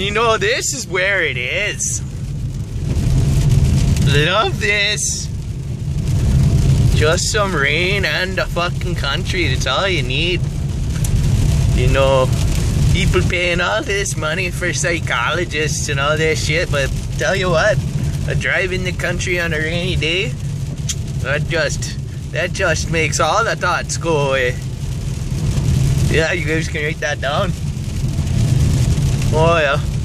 You know, this is where it is. Love this. Just some rain and a fucking country. That's all you need. You know, people paying all this money for psychologists and all this shit, but tell you what, a drive in the country on a rainy day, that just that just makes all the thoughts go away. Yeah, you guys can write that down. Oh yeah.